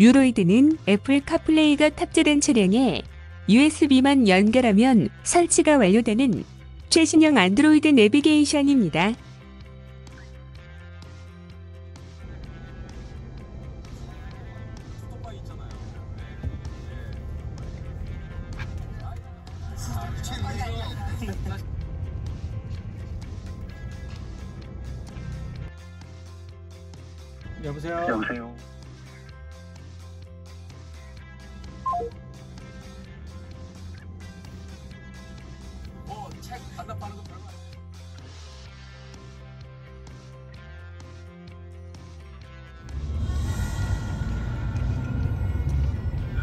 유로이드는 애플 카플레이가 탑재된 차량에 USB만 연결하면 설치가 완료되는 최신형 안드로이드 내비게이션입니다. 여보세요. 여보세요. 책 반납하는 거 별거 아니야.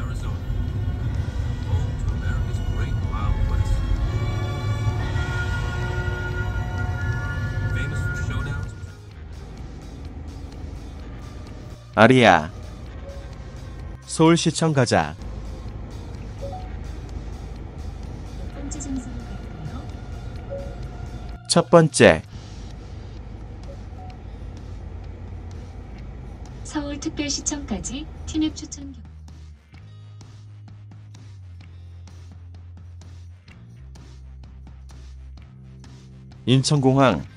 Arizona, home to America's great Wild West. Famous for showdowns with 아리야. 서울시청 가자. 몇 번째 장소로 갈까요? 첫 번째, 서울특별시청까지 티맵 추천 경 인천공항